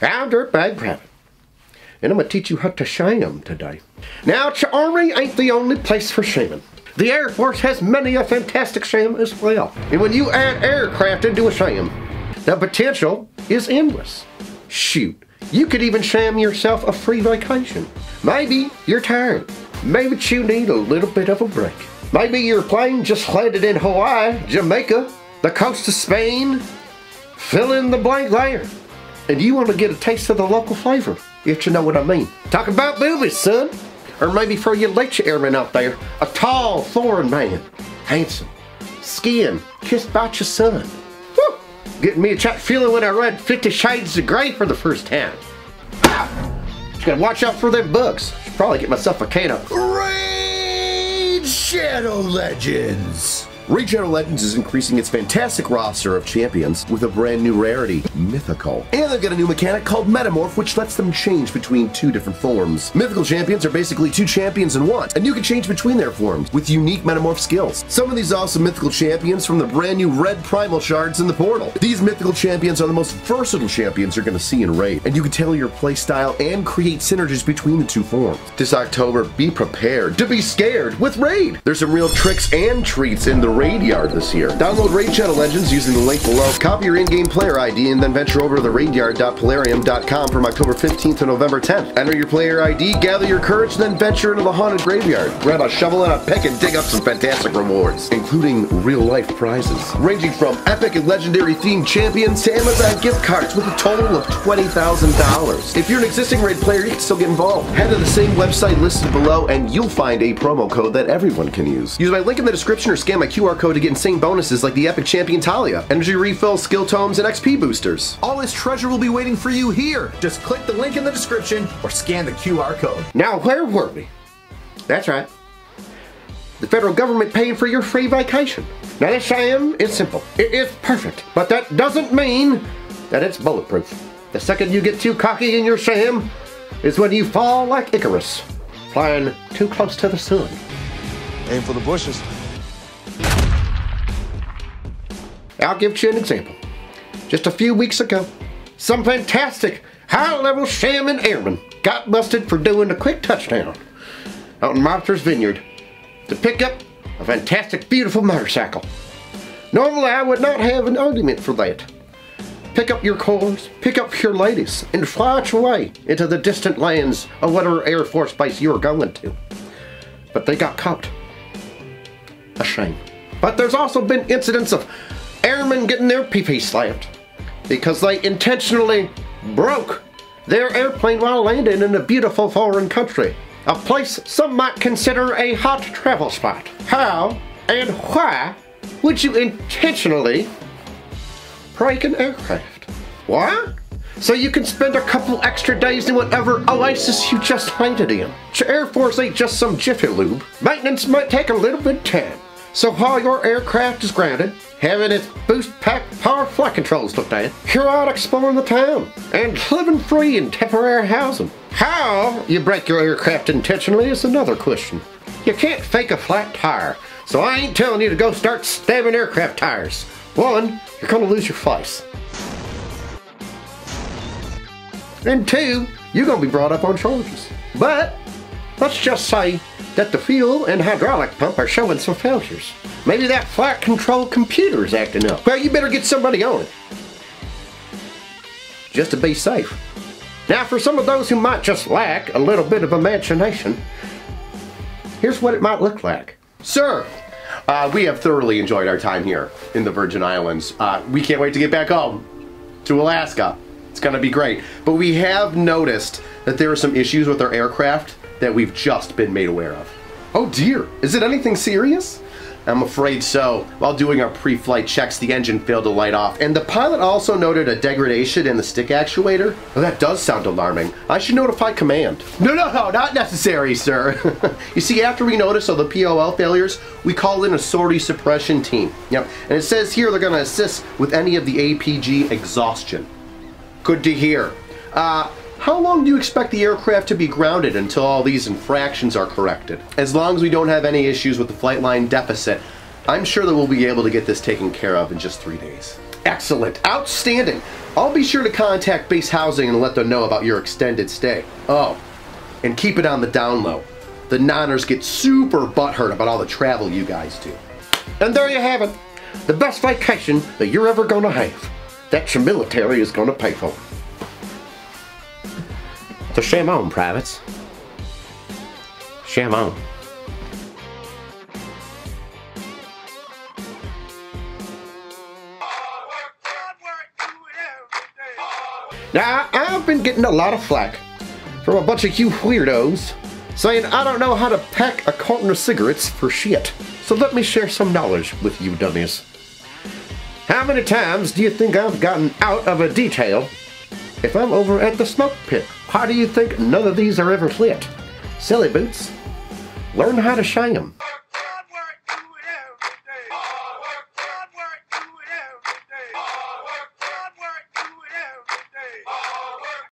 I'm Dirtbag Private. And I'm going to teach you how to sham today. Now, Army ain't the only place for shamming. The Air Force has many a fantastic sham as well. And when you add aircraft into a sham, the potential is endless. Shoot, you could even sham yourself a free vacation. Maybe you're tired. Maybe you need a little bit of a break. Maybe your plane just landed in Hawaii, Jamaica, the coast of Spain. Fill in the blank there. And you want to get a taste of the local flavor if you know what I mean. Talk about boobies, son. Or maybe for you lecture airmen out there, a tall, foreign man, handsome, skin, kissed by your sun. Woo! Getting me a chat feeling when I read Fifty Shades of Grey for the first time. Just gotta watch out for them bugs. Should probably get myself a can of Raid Shadow Legends! Raid Shadow Legends is increasing its fantastic roster of champions with a brand new rarity, Mythical. And they've got a new mechanic called Metamorph, which lets them change between two different forms. Mythical champions are basically two champions in one, and you can change between their forms with unique Metamorph skills. Some of these awesome mythical champions from the brand new Red Primal Shards in the Portal. These mythical champions are the most versatile champions you're going to see in Raid, and you can tailor your playstyle and create synergies between the two forms. This October, be prepared to be scared with Raid. There's some real tricks and treats in the Raid Yard this year. Download Raid Shadow Legends using the link below. Copy your in-game player ID and then venture over to the raidyard.plarium.com from October 15th to November 10th. Enter your player ID, gather your courage, then venture into the haunted graveyard. Grab a shovel and a pick and dig up some fantastic rewards, including real-life prizes, ranging from epic and legendary themed champions to Amazon gift cards with a total of $20,000. If you're an existing Raid player, you can still get involved. Head to the same website listed below and you'll find a promo code that everyone can use. Use my link in the description or scan my QR code to get insane bonuses like the epic champion Tallia, energy refills, skill tomes, and XP boosters. All this treasure will be waiting for you here. Just click the link in the description or scan the QR code. Now, where were we? That's right. The federal government paying for your free vacation. Now, this sham is simple. It is perfect, but that doesn't mean that it's bulletproof. The second you get too cocky in your sham is when you fall like Icarus, flying too close to the sun. Aim for the bushes. I'll give you an example. Just a few weeks ago, some fantastic high-level shaman airman got busted for doing a quick touchdown out in Martha's Vineyard to pick up a fantastic, beautiful motorcycle. Normally, I would not have an argument for that. Pick up your cars, pick up your ladies, and fly your way into the distant lands of whatever Air Force base you're going to. But they got caught. A shame. But there's also been incidents of airmen getting their PP slapped because they intentionally broke their airplane while landing in a beautiful foreign country. A place some might consider a hot travel spot. How and why would you intentionally break an aircraft? Why? So you can spend a couple extra days in whatever oasis you just landed in. Your Air Force ain't just some jiffy lube. Maintenance might take a little bit of time. So while your aircraft is grounded, having its boost pack power flight controls looked at, you're out exploring the town and living free in temporary housing. How you break your aircraft intentionally is another question. You can't fake a flat tire, so I ain't telling you to go start stabbing aircraft tires. One, you're gonna lose your face. And two, you're gonna be brought up on charges. But let's just say that the fuel and hydraulic pump are showing some failures. Maybe that flight control computer is acting up. Well, you better get somebody on it. Just to be safe. Now, for some of those who might just lack a little bit of imagination, here's what it might look like. Sir, uh, we have thoroughly enjoyed our time here in the Virgin Islands. Uh, we can't wait to get back home to Alaska. It's gonna be great. But we have noticed that there are some issues with our aircraft that we've just been made aware of. Oh dear, is it anything serious? I'm afraid so. While doing our pre-flight checks, the engine failed to light off, and the pilot also noted a degradation in the stick actuator. Well, that does sound alarming. I should notify command. No, no, no, not necessary, sir. you see, after we notice all the POL failures, we call in a sortie suppression team. Yep, and it says here they're going to assist with any of the APG exhaustion. Good to hear. Uh, how long do you expect the aircraft to be grounded until all these infractions are corrected? As long as we don't have any issues with the flight line deficit, I'm sure that we'll be able to get this taken care of in just three days. Excellent. Outstanding. I'll be sure to contact base housing and let them know about your extended stay. Oh, and keep it on the down low. The nonners get super butthurt about all the travel you guys do. And there you have it. The best vacation that you're ever gonna have. That your military is gonna pay for. So shame on, privates. Shame on. Now, I've been getting a lot of flack from a bunch of you weirdos saying I don't know how to pack a carton of cigarettes for shit. So let me share some knowledge with you dummies. How many times do you think I've gotten out of a detail if I'm over at the smoke pit? How do you think none of these are ever lit? Silly boots. Learn how to shine 'em.